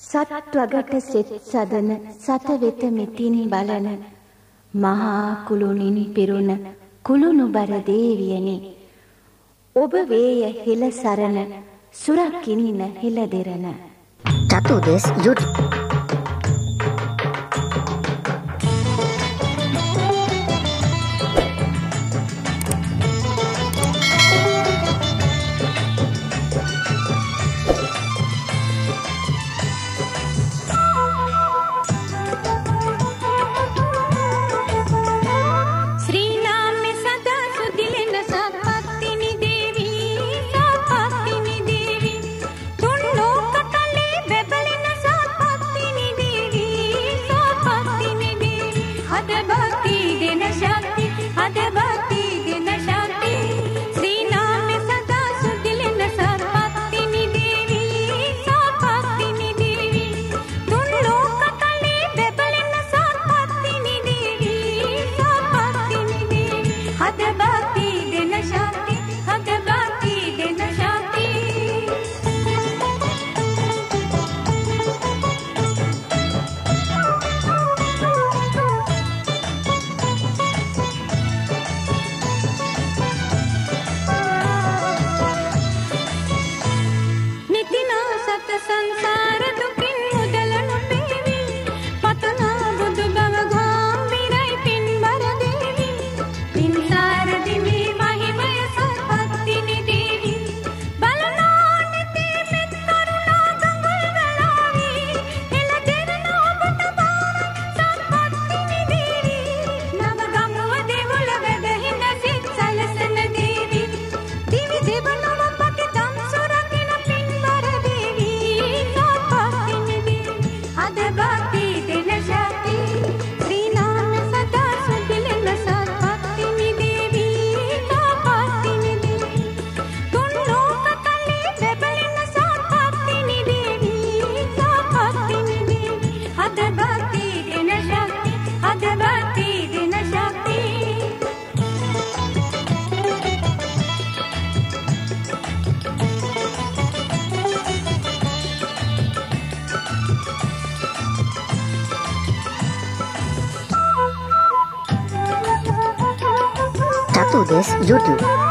සත්වගට සෙත් සදන සත වෙත මෙතින් බලන මහා කුළුණින් පිරුණ කුළුණු බර දේවියනි. ඔබ වේය හෙළ සරණ සුරකින්න හෙළ දෙරණ. චතුදෙස් is YouTube.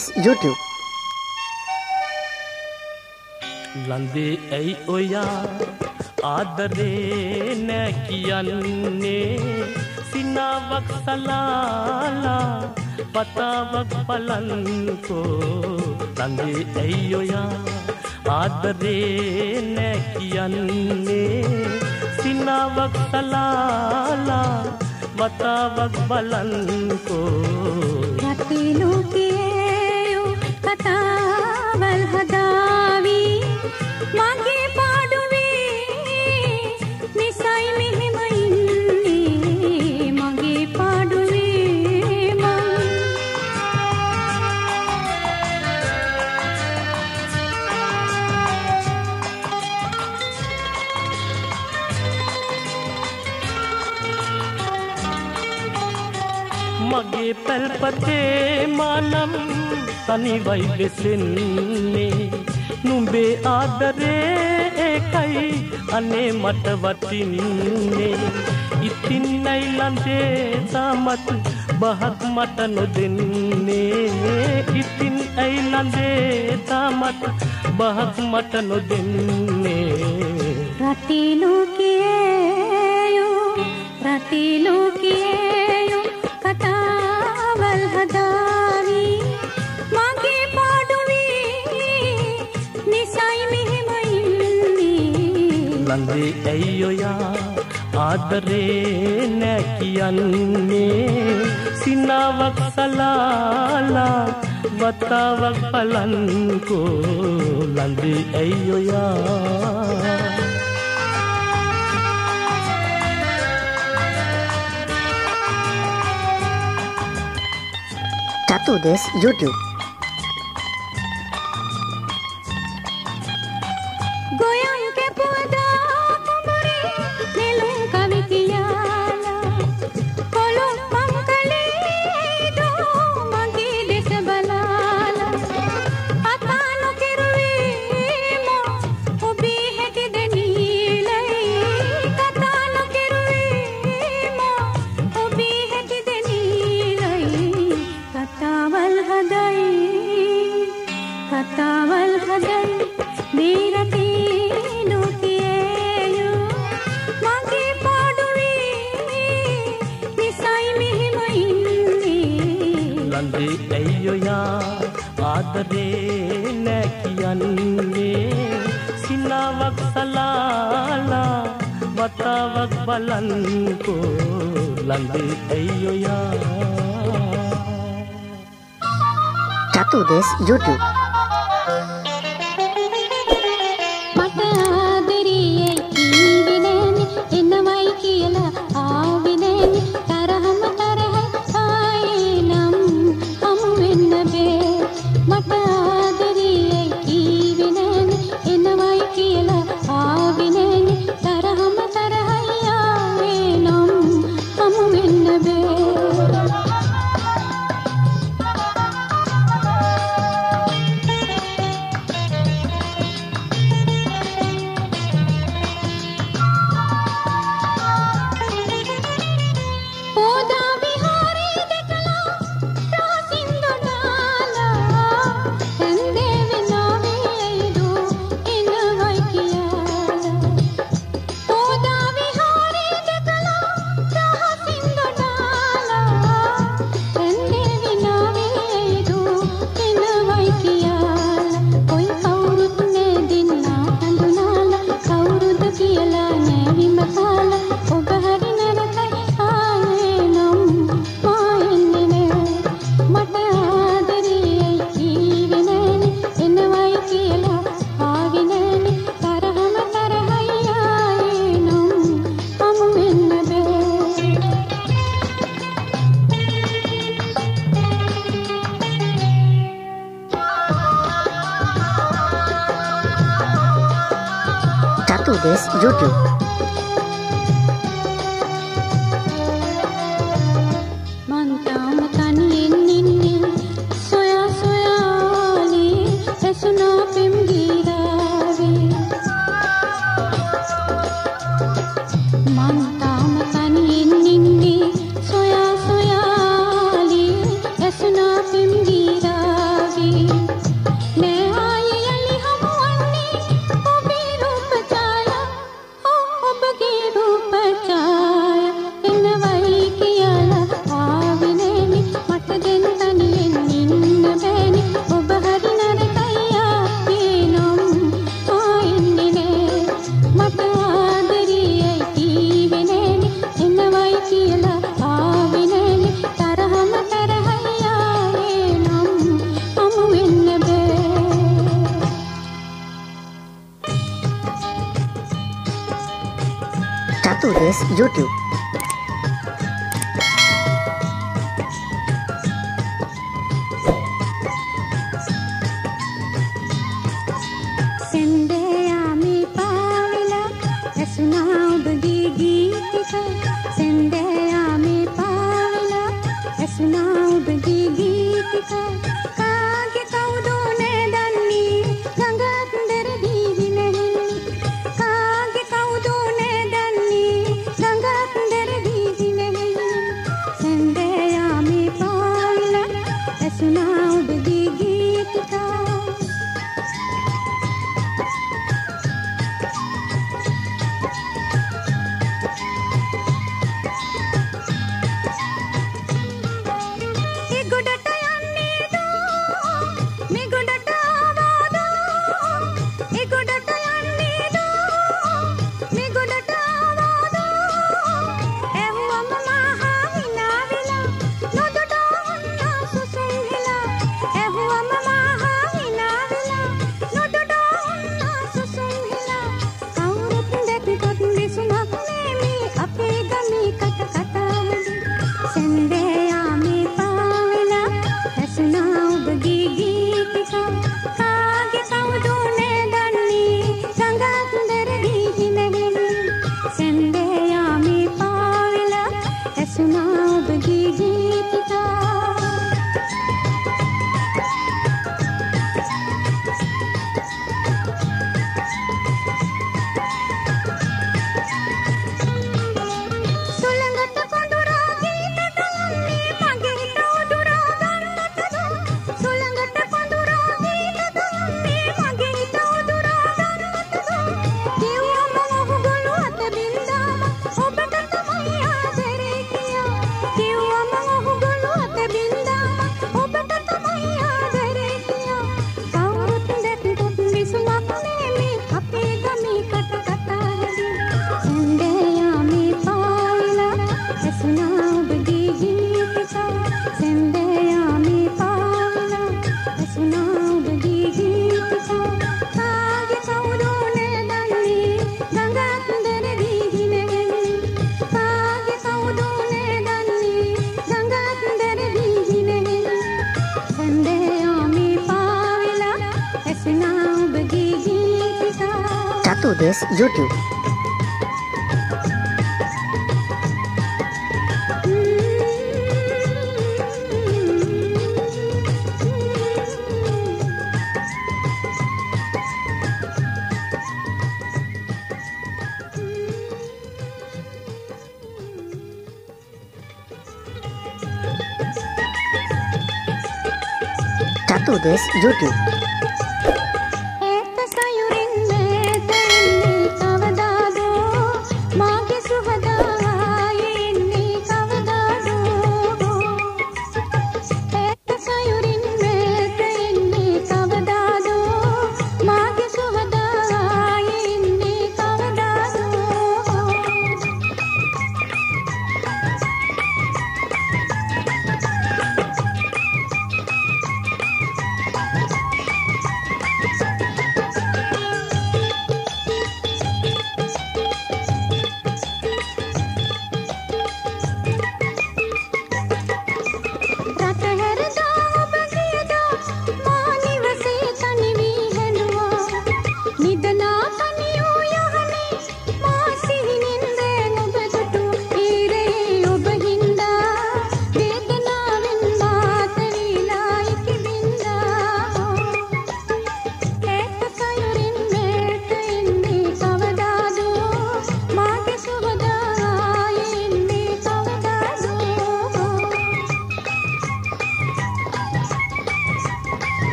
උදෙස් YouTube ලන්දේ ඇයි ඔයා ආදරේ නෑ කියන්නේ සිනාවක් සලාලා පතාවක් බලන්කෝ ලන්දේ ඇයි ඔයා ආදරේ නෑ කියන්නේ සිනාවක් සලාලා වතාවක් බලන්කෝ රටේ الفتى والهدى තනිවයි වෙසෙන්නේ. නුඹේ ආදරේ ඒකයි අනේ මට වටින්නේ. ඉතින් නයිලන්දේ තාමත් බහක් මට නොදෙන්නේ? ඉතින් අයිලන්දේ තාමත් බහක් මට නොදෙන්නේ? රටි ලෝකයේ යෝ රටි ලෝකයේ කන්දේ ඇයි ඔයා ආදරේ නෑ කියන්නේ? සිනාවක් සලාලා වතාවක් පලන්කෝ ලන්දේ ඇයි ඔයා? Tatu Desk YouTube to this YouTube. YouTube. Y con is YouTube. sử YouTube.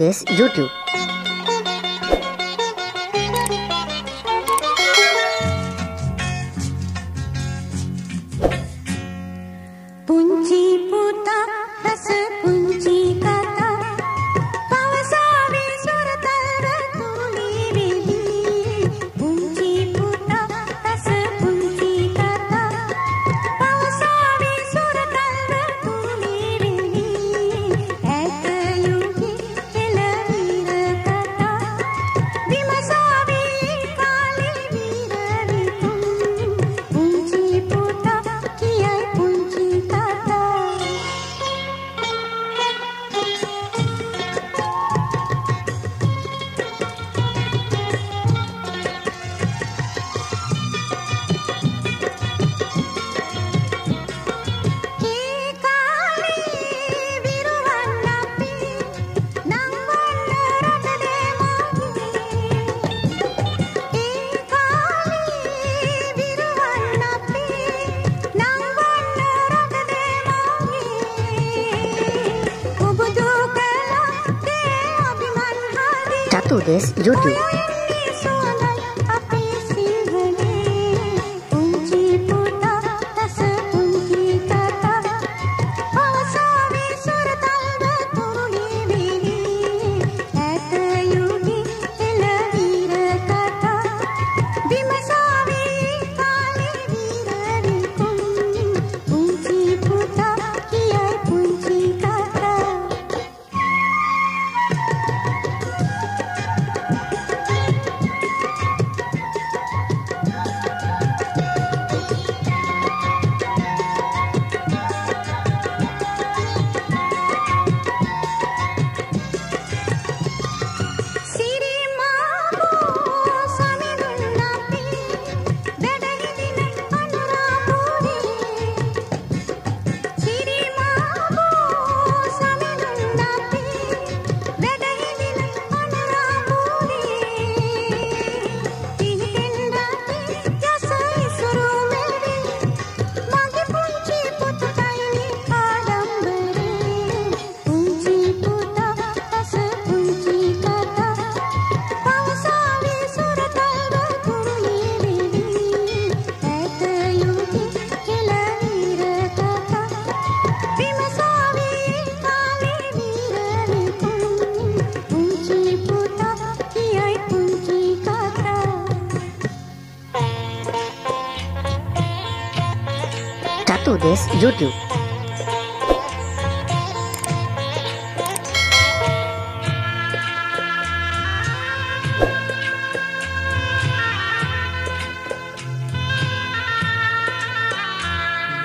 this YouTube. es YouTube. YouTube.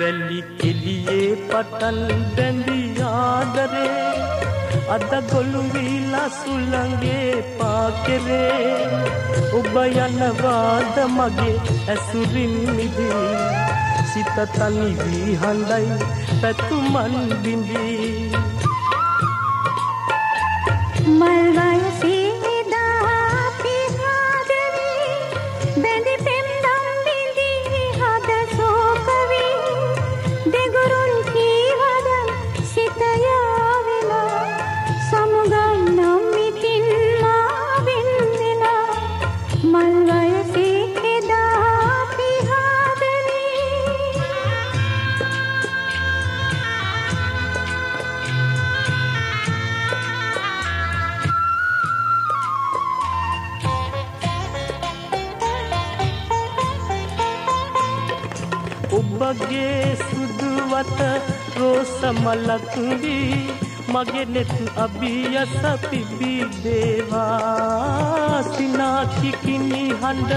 වැලි කෙලියේ පටන් බැඳි ආදරේ. අද ගොළු වීලා සුළඟේ පාකරේ. ඔබ යනවාද මගේ ඇසුරින් මිදී. සිත තනි වී හඬයි පැතුමන් බිඳී. මල්වයසේ මලක්වී මගේ නෙත් අභිය සපිබී දේවා. සිනාතිකිනි හඬ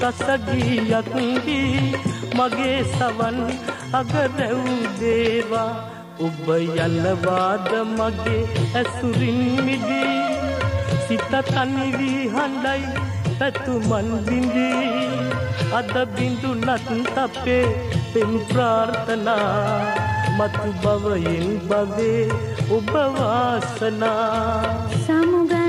කසගියක් වී මගේ සවන් අගරැව් දේවා. ඔබ යල්ලවාද මගේ ඇසුරින් මිදී සිත තනිවී හඬයි පැතුමන් බිඳී. අද බිඳුනත් තපේ පෙම් ප්‍රාර්ථනා මතු බවයෙන් බවේ ඔබ වාසනා. සමුග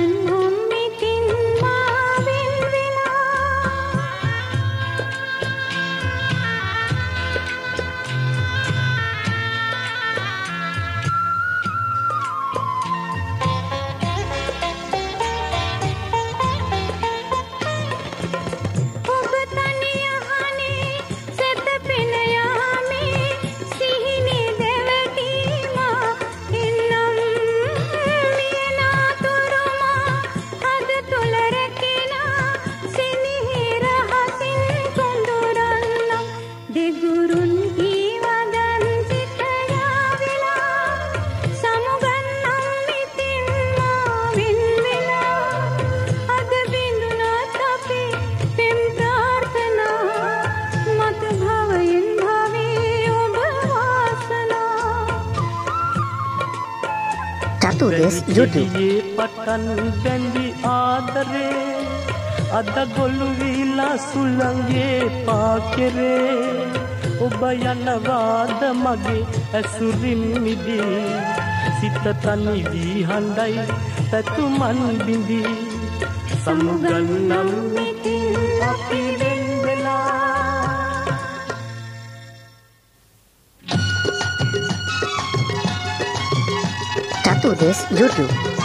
do this YouTube. පටන් බැඳි ආදරේ අද ගොළු වීලා සුළඟේ පාකරේ ඔබ යනවාද මගේ ඇසුරින් මිදී සිත තනි වී හඬයි පැතුමන් බිඳී සමුගන්නම් මෙතින් අපි to this YouTube.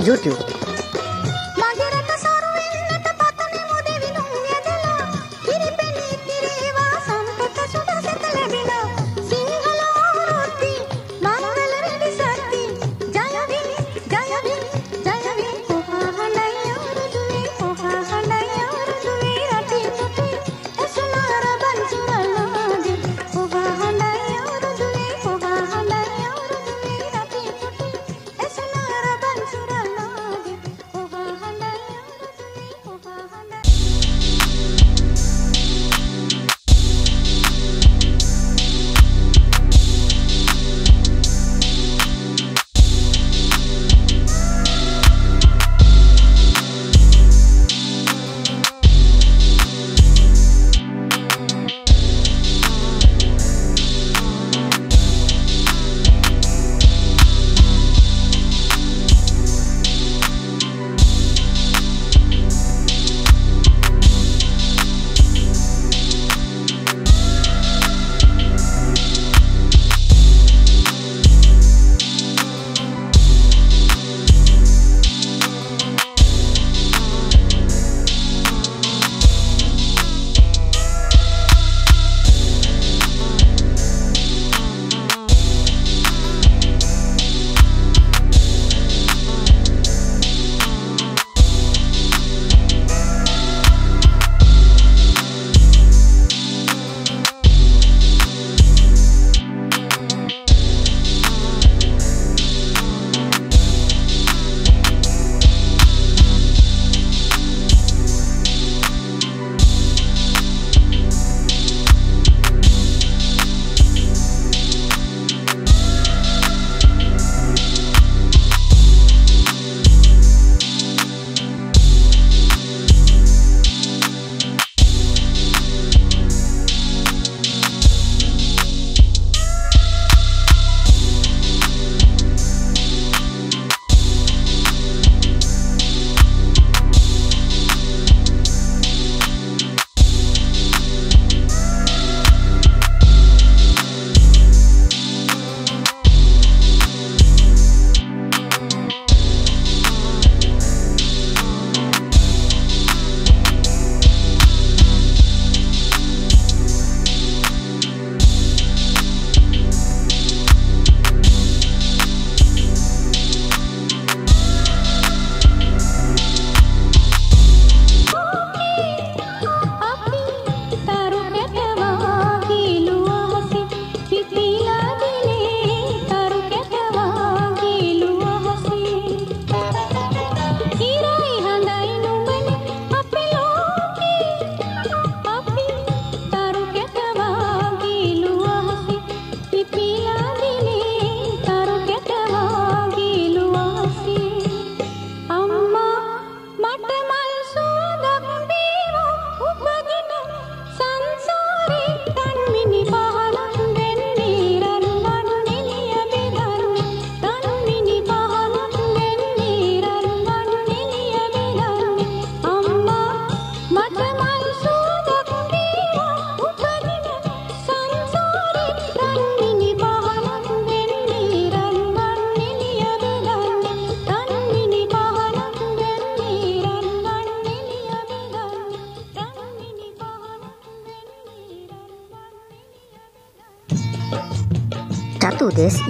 YouTube.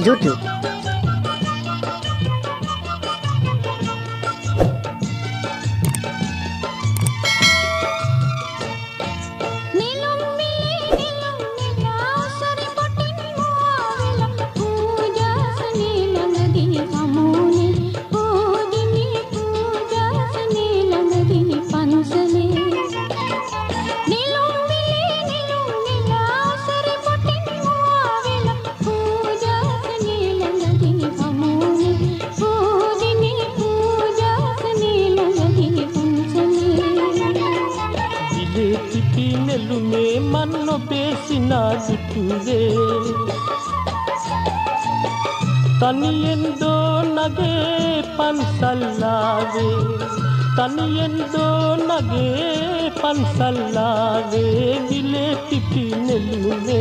YouTube. ತನಿಯೆಂದೋ ನಗೆ ಪನ್ಸಲ್ಲಾವೆ ತನಿಯೆಂದೋ ನಗೆ ಪನ್ಸಲ್ಲಾವೆ ವಿಲೆ ತಿಪ್ಪಿ ನಿಲ್ಲುವೆ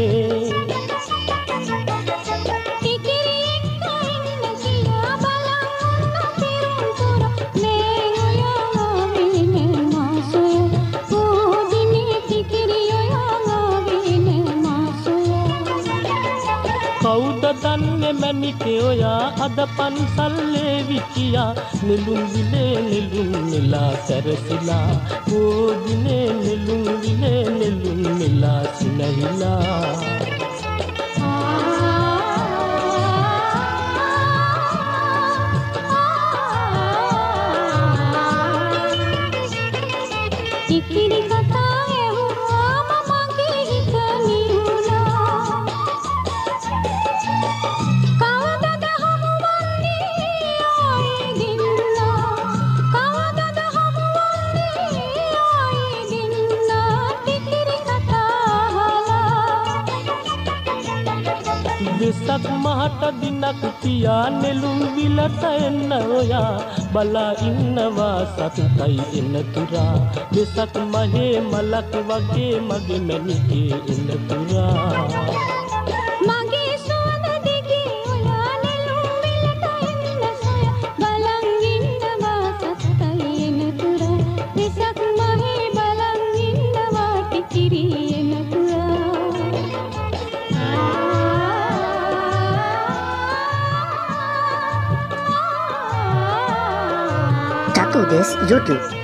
நிற்கையா அத பன் சல்லே விக்கியா நெலுங்கிலே நெலுங்கிலா சரசிலா ஓதினே நெலுங்கிலே நெலுங்கிலா சினகிலா కికిడి හිතක් මහට දිනක් තියා නෙළුම් විලට එන්න ඔයා. බලා ඉන්නවා සතුටයි එන්න තුරා. වෙසක් මහේ මලක් වගේ මගේ මැනිකේ එන්න තුරා. is YouTube.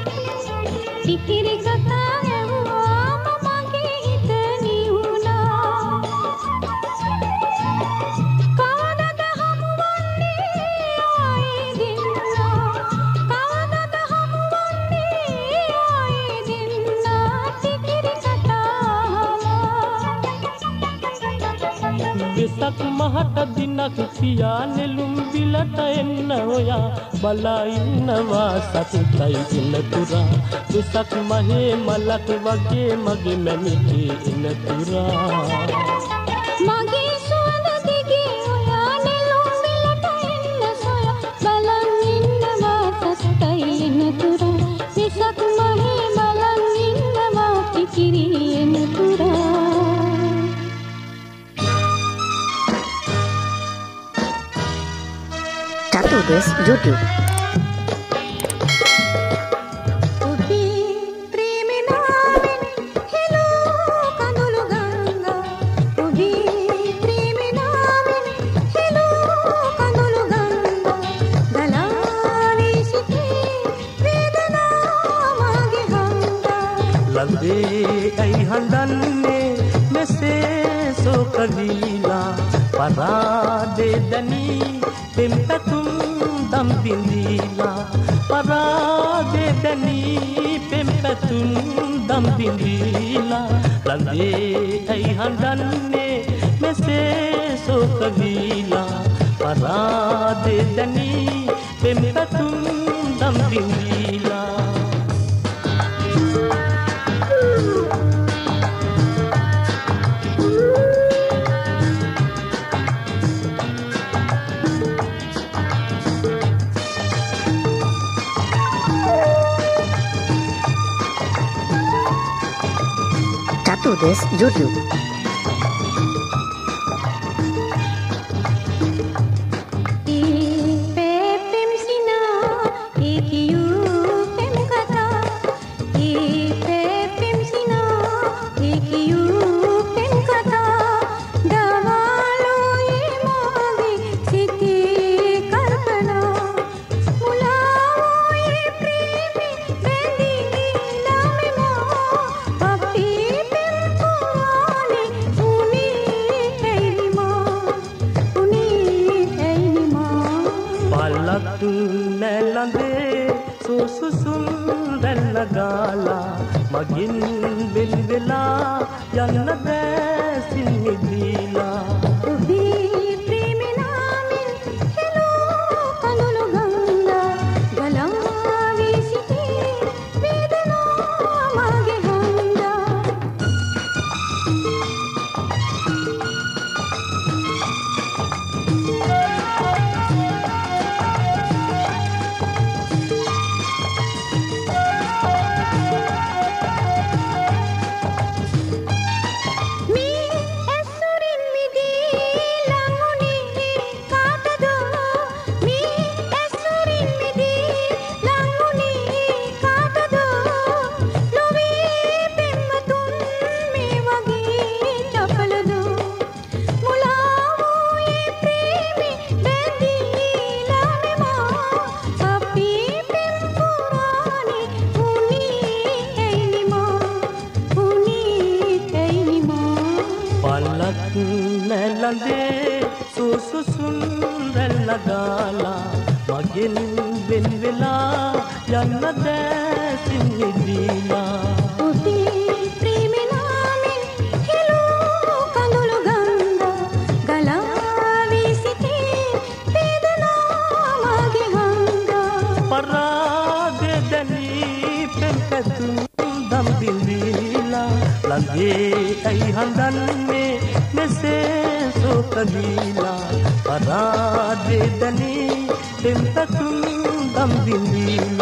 හිතක් මහට දිනක් සියා නෙළුම් බිලට එන්න ඔයා. බලා ඉන්නවා සතුටයි දිනතුරා දෙසක් මහේ මලක් වගේ මගේ මැමිකේ එනතුරා Progress YouTube. लगे ऐहंदन्ने में දම්බිඳීලා පරාගේ දැනී පෙම්පැතුන් දම්බිඳීලා ලඳේ ඇයි හඬන්නේ මෙසේ සෝකවීලා පරාදේ දැනී පෙම්පැතුන් දම්බිඳීලා this YouTube. සුසුසුම් රැල්ල ගාලා මගින් ಗೆಲ್ಲದೆ ಸೋಸು ಸುಂದೆಲ್ಲಗಾಲ ಮಗಿನ್ ಬೆನ್ವೆಲ ಎಲ್ಲದೆ ಸಿನ್ನಿದ್ದೀಲ ದಂಬಿಂದಿಲ್ಲ ಲಂದೇ ಕೈ ಹಂದನ್ನೆ ಕಲೀಲಾ ಅರಾಜದಲ್ಲಿ ಎಂತ ತುಂಬಿಂದಿಲ್ಲ